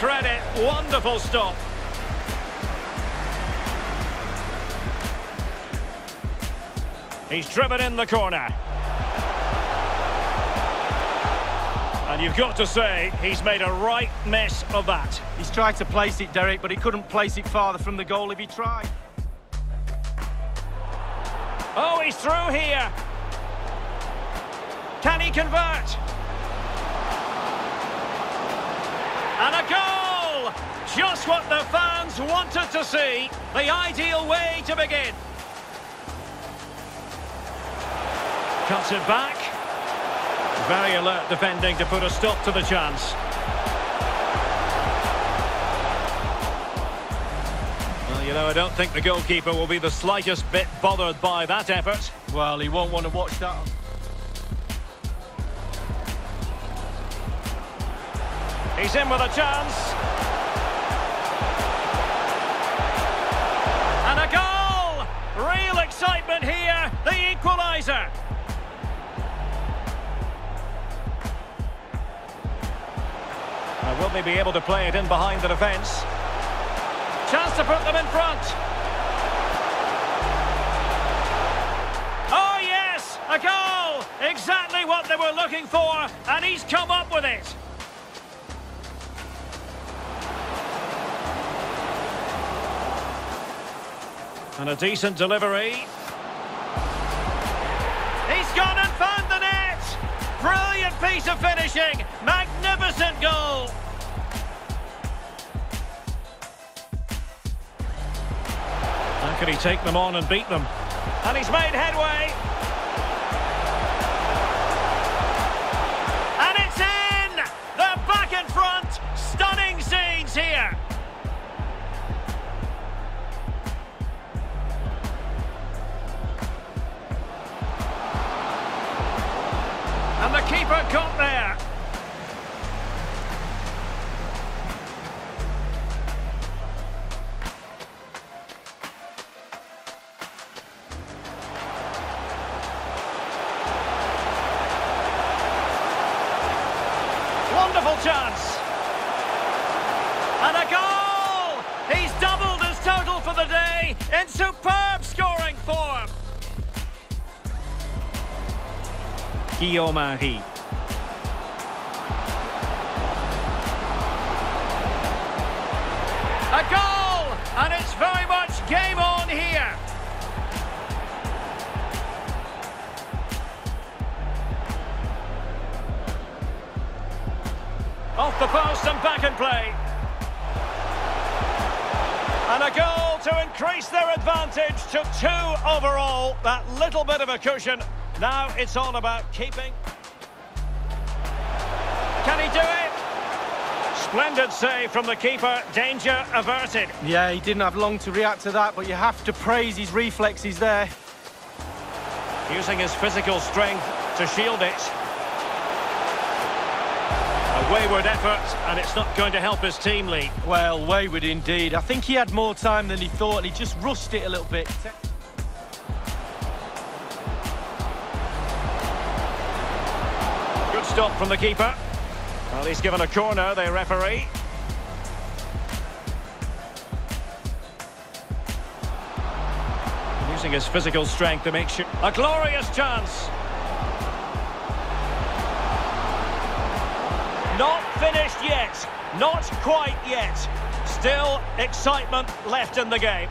credit. Wonderful stop. He's driven in the corner. And you've got to say, he's made a right mess of that. He's tried to place it, Derek, but he couldn't place it farther from the goal if he tried. Oh, he's through here. Can he convert? And a goal! Just what the fans wanted to see. The ideal way to begin. Cuts it back. Very alert defending to put a stop to the chance. Well, you know, I don't think the goalkeeper will be the slightest bit bothered by that effort. Well, he won't want to watch that. He's in with a chance. And a goal! Real excitement here, the equaliser. Will they be able to play it in behind the defence? Chance to put them in front. Oh, yes! A goal! Exactly what they were looking for, and he's come up with it. And a decent delivery. He's gone and found the net! Brilliant piece of finishing! Magnificent goal! How can he take them on and beat them? And he's made headway! Keeper got there. Wonderful chance. And a goal! He's doubled his total for the day in superb scoring form. Guillaume Marie. A goal! And it's very much game on here. Off the post and back in play. And a goal to increase their advantage to two overall. That little bit of a cushion. Now it's all about keeping. Can he do it? Splendid save from the keeper. Danger averted. Yeah, he didn't have long to react to that, but you have to praise his reflexes there. Using his physical strength to shield it. A wayward effort, and it's not going to help his team, Lee. Well, wayward indeed. I think he had more time than he thought, he just rushed it a little bit. Good stop from the keeper. Well, he's given a corner, the referee. Using his physical strength to make sure... A glorious chance! Not finished yet. Not quite yet. Still excitement left in the game.